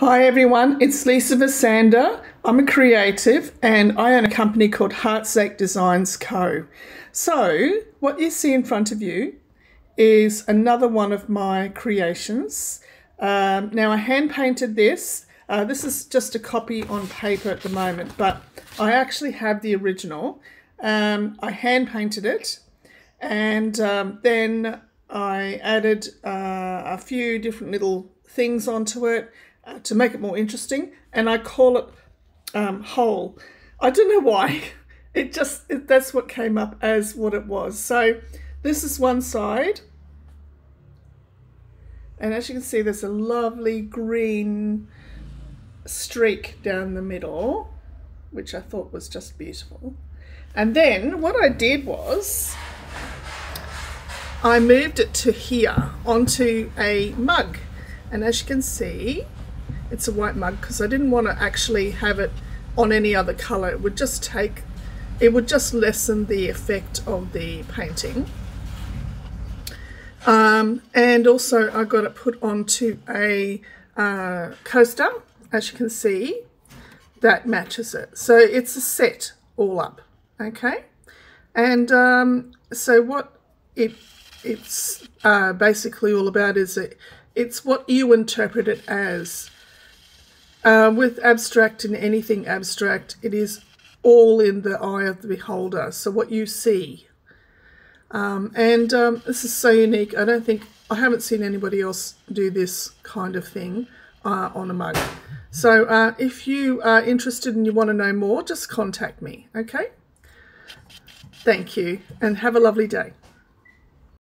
Hi everyone, it's Lisa Vesander. I'm a creative and I own a company called Heartsache Designs Co. So, what you see in front of you is another one of my creations. Um, now, I hand painted this. Uh, this is just a copy on paper at the moment, but I actually have the original. Um, I hand painted it and um, then I added uh, a few different little things onto it to make it more interesting, and I call it um, whole. I don't know why. It just it, that's what came up as what it was. So this is one side, and as you can see, there's a lovely green streak down the middle, which I thought was just beautiful. And then what I did was I moved it to here onto a mug. And as you can see, it's a white mug because I didn't want to actually have it on any other color. It would just take, it would just lessen the effect of the painting. Um, and also I got it put onto a uh, coaster, as you can see, that matches it. So it's a set all up, okay? And um, so what it it's uh, basically all about is it, it's what you interpret it as. Uh, with abstract and anything abstract, it is all in the eye of the beholder. So what you see. Um, and um, this is so unique. I don't think, I haven't seen anybody else do this kind of thing uh, on a mug. So uh, if you are interested and you want to know more, just contact me, okay? Thank you and have a lovely day.